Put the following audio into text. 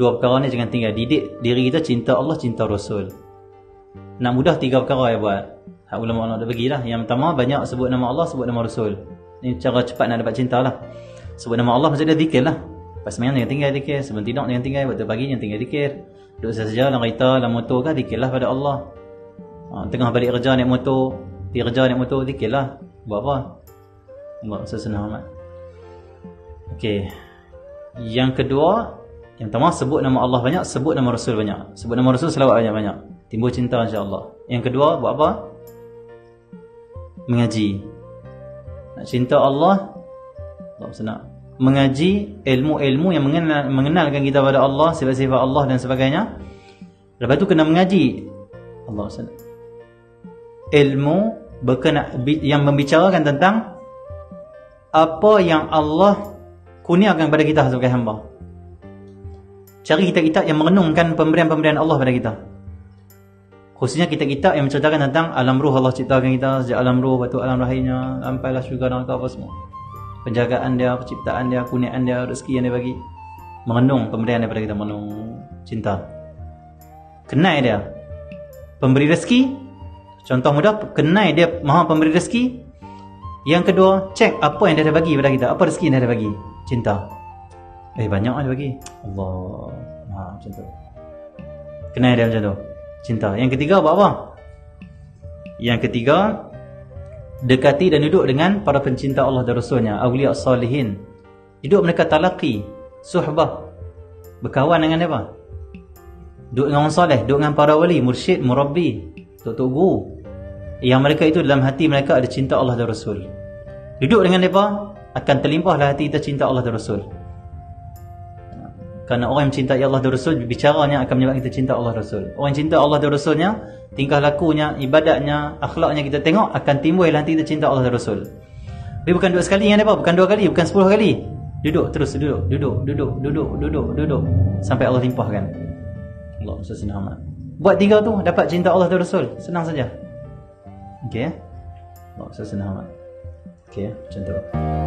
Dua perkara ni jangan tinggal. Didik diri kita cinta Allah, cinta Rasul. Nak mudah tiga perkara yang buat. Hak ulama Allah dah bagilah. Yang pertama banyak sebut nama Allah, sebut nama Rasul. Ini cara cepat nak dapat cinta lah. Sebut nama Allah maksudnya zikir lah. Pas semayang jangan tinggal zikir. Sebelum tidur jangan tinggal. Waktu pagi jangan tinggal zikir. Duduk saja dalam kereta, dalam motor kan zikirlah pada Allah. Ha, tengah balik kerja naik motor. Pergi kerja naik motor, zikirlah. Buat apa? Allah, sesenang amat. Okey. Yang kedua, yang pertama sebut nama Allah banyak, sebut nama Rasul banyak. Sebut nama Rasul selawat banyak-banyak. Timbul cinta insya-Allah. Yang kedua buat apa? Mengaji. Nak cinta Allah, Allah senang. Mengaji ilmu-ilmu yang mengenal, mengenalkan kita pada Allah, sifat-sifat Allah dan sebagainya. Lepas tu kena mengaji. Allah senang. Ilmu berkenaan yang membicarakan tentang apa yang Allah kurniakan kepada kita sebagai hamba. Cari kitab-kitab yang merenungkan pemberian-pemberian Allah pada kita. Khususnya kitab-kitab yang menceritakan tentang alam ruh Allah ciptakan kita sejak alam ruh, batu alam rahimnya, sampailah syurga dan apa semua. Penjagaan dia, penciptaan dia, kurniaan dia, rezeki yang dia bagi. Merenung pemberian daripada kita, merenung cinta. Kenai dia. Pemberi rezeki. Contoh mudah, kenai dia maha pemberi rezeki. Yang kedua, cek apa yang dia dah bagi pada kita. Apa rezeki yang dia dah bagi? Cinta. Eh banyak lah dia bagi. Allah. Ha, macam tu. Kenal dia macam tu. Cinta. Yang ketiga buat apa? Yang ketiga dekati dan duduk dengan para pencinta Allah dan Rasulnya, awliya salihin. Duduk mereka talaqi, suhbah. Berkawan dengan apa? Duduk dengan orang soleh, duduk dengan para wali, mursyid, murabbi, tok-tok guru. Yang mereka itu dalam hati mereka ada cinta Allah dan Rasul. Duduk dengan mereka akan terlimpahlah hati kita cinta Allah dan Rasul. Kerana orang yang mencintai Allah dan Rasul Bicaranya akan menyebabkan kita cinta Allah dan Rasul. Orang yang cinta Allah dan Rasulnya Tingkah lakunya, ibadatnya, akhlaknya kita tengok Akan timbul nanti kita cinta Allah dan Rasul. Tapi bukan dua sekali yang apa? Bukan dua kali, bukan sepuluh kali. Duduk terus, duduk, duduk, duduk, duduk, duduk, duduk. Sampai Allah limpahkan. Allah amat. Buat tiga tu, dapat cinta Allah dan Rasul. Senang saja. Okey ya Allah amat. Okey ya, macam tu